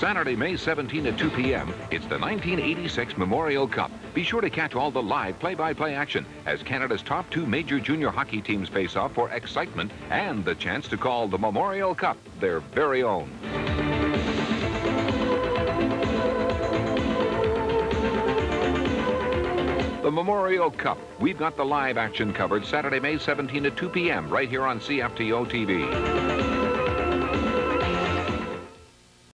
Saturday, May 17 at 2 p.m., it's the 1986 Memorial Cup. Be sure to catch all the live play-by-play action as Canada's top two major junior hockey teams face off for excitement and the chance to call the Memorial Cup their very own. The Memorial Cup. We've got the live action covered Saturday, May 17 at 2 p.m. right here on CFTO TV.